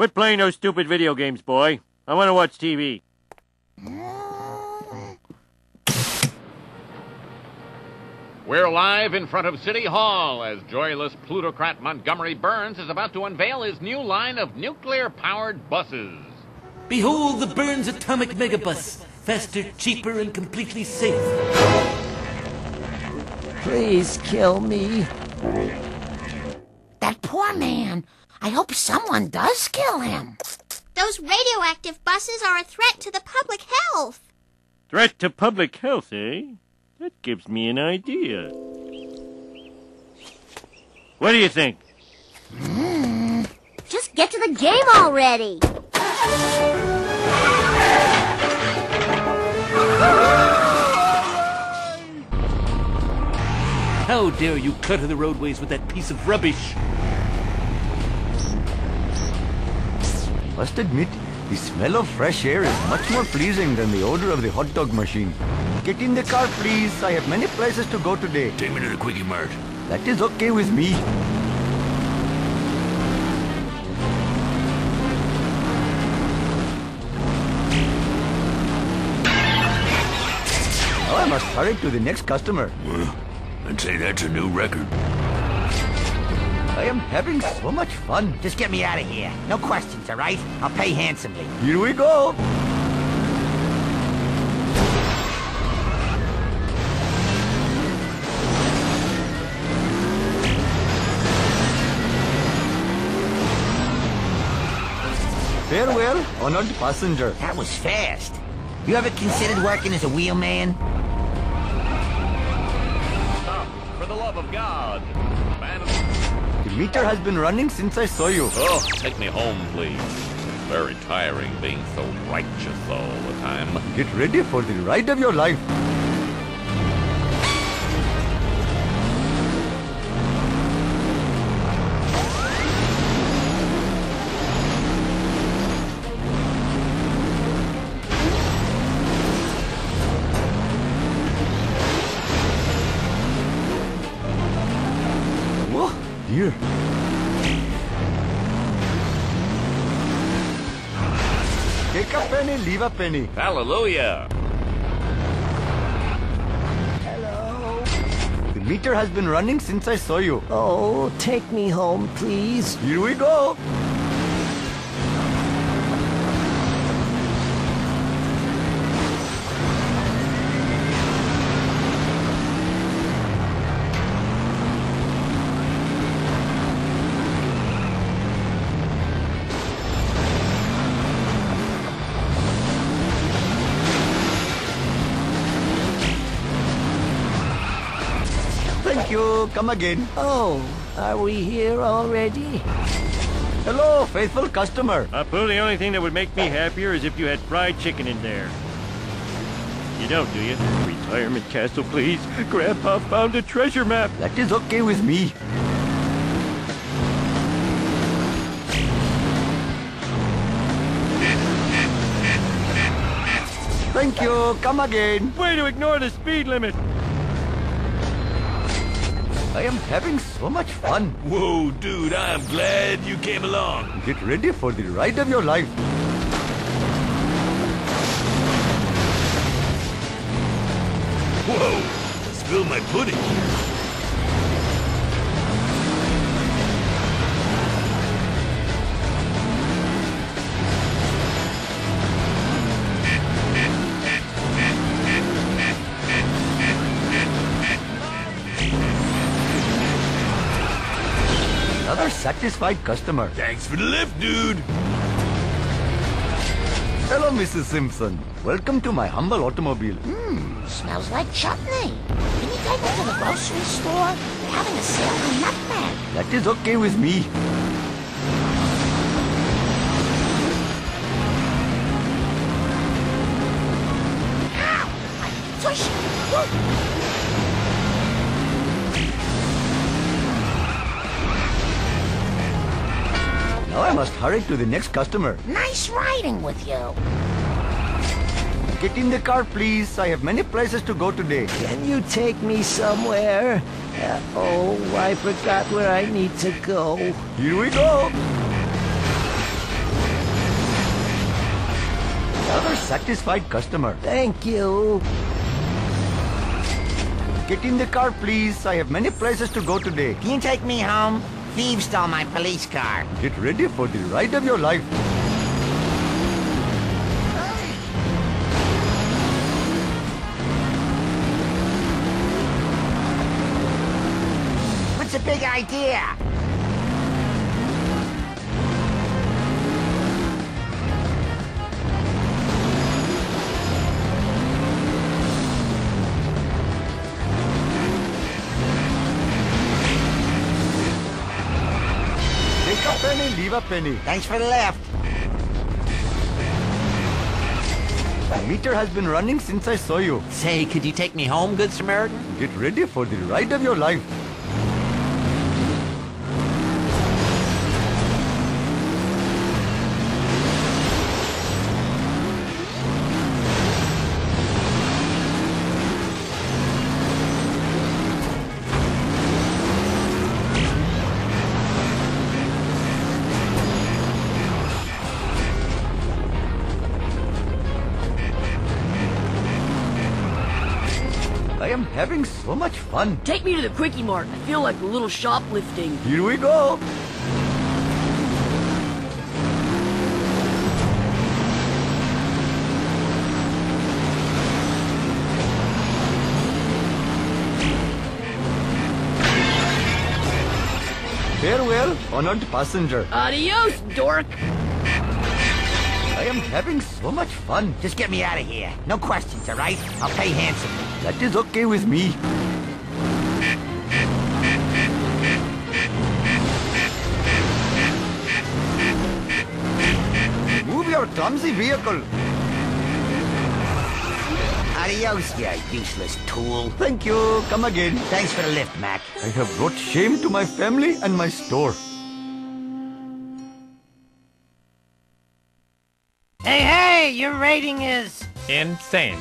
Quit playing those stupid video games, boy. I want to watch TV. We're live in front of City Hall as joyless plutocrat Montgomery Burns is about to unveil his new line of nuclear-powered buses. Behold the Burns Atomic Megabus. Faster, cheaper, and completely safe. Please kill me. That poor man. I hope someone does kill him. Those radioactive buses are a threat to the public health. Threat to public health, eh? That gives me an idea. What do you think? Just get to the game already. How dare you clutter the roadways with that piece of rubbish? Must admit, the smell of fresh air is much more pleasing than the odor of the hot dog machine. Get in the car, please. I have many places to go today. Take me to the Kwik-E-Mart. That is okay with me. Now I must hurry to the next customer. I'd say that's a new record. I am having so much fun. Just get me out of here. No questions, all right? I'll pay handsomely. Here we go. Farewell, honored passenger. That was fast. You ever considered working as a wheelman? Stop, ah, for the love of God. Man, The meter has been running since I saw you. oh, take me home, please. It's very tiring being so righteous all the time. Get ready for the ride of your life. Dear. Take a penny, leave a penny. Hallelujah. Hello? The meter has been running since I saw you. Oh, take me home, please. Here we go. Thank you. Come again. Oh, are we here already? Hello, faithful customer. Uh, Apu, the only thing that would make me happier is if you had fried chicken in there. You don't, do you? Retirement castle, please. Grandpa found a treasure map. That is okay with me. Thank you. Come again. Way to ignore the speed limit. I am having so much fun. Whoa, dude, I'm glad you came along. Get ready for the ride of your life. Whoa, spill my pudding. Another satisfied customer. Thanks for the lift, dude. Hello, Mrs. Simpson. Welcome to my humble automobile. Mmm, smells like chutney. Can you take me to the grocery store? They're having a sale on nutmeg. That is okay with me. Ow! My must hurry to the next customer. Nice riding with you. Get in the car, please. I have many places to go today. Can you take me somewhere? Uh, oh, I forgot where I need to go. Here we go. Another satisfied customer. Thank you. Get in the car, please. I have many places to go today. Can you take me home? Thieves stole my police car. Get ready for the ride of your life. What's the big idea? Penny. Thanks for the lift. The meter has been running since I saw you. Say, could you take me home, Good Samaritan? Get ready for the ride of your life. Having so much fun. Take me to the Kwik-E-Mart. I feel like a little shoplifting. Here we go. Farewell, honored passenger. Adios, dork. I am having so much fun. Just get me out of here. No questions, all right? I'll pay handsomely. That is okay with me. Move your clumsy vehicle. Adios, you useless tool. Thank you. Come again. Thanks for the lift, Mac. I have brought shame to my family and my store. Your rating is. Insane.